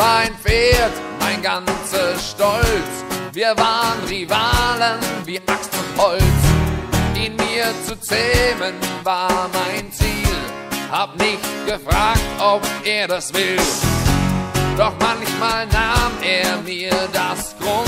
War ein Pferd mein ganzer Stolz. Wir waren Rivalen wie Axt und Holz. Ihn mir zu zähmen war mein Ziel. Hab nicht gefragt, ob er das will. Doch manchmal nahm er mir das Grund